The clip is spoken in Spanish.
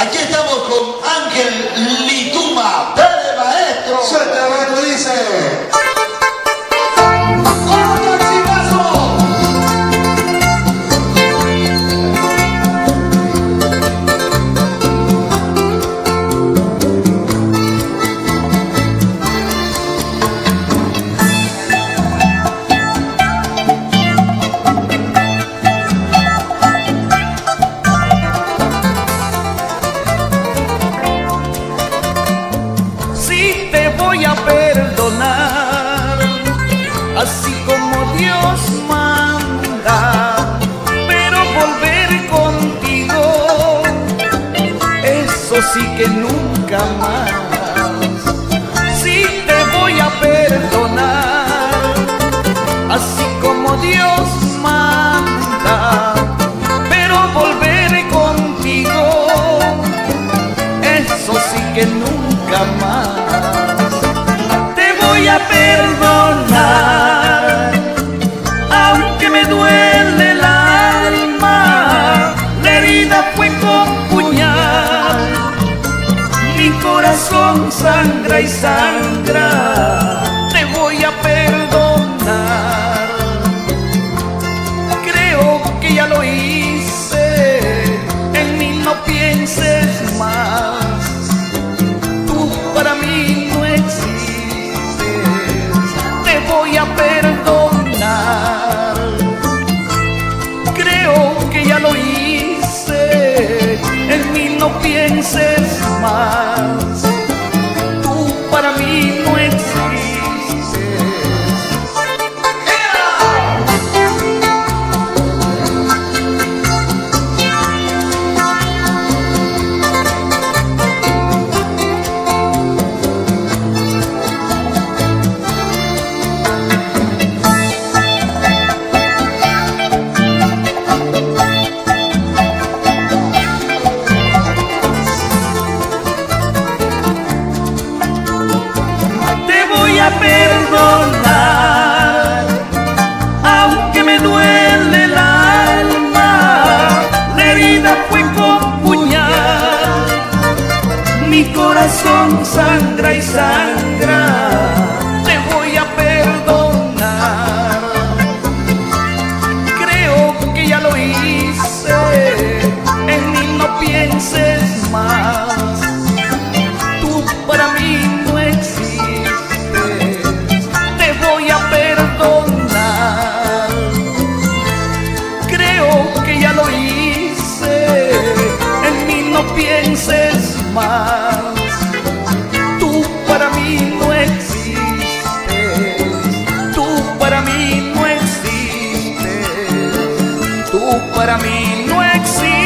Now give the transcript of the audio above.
Aquí estamos con Ángel Lituma. Así como Dios manda, pero volver contigo, eso sí que nunca más. Sí te voy a perdonar, así como Dios manda, pero volver contigo eso sí que nunca más te voy a perdonar, me duele el alma, la herida fue con puñal, mi corazón sangra y sangra, mí no Tú para mí no existes, tú para mí no existes, tú para mí no existes.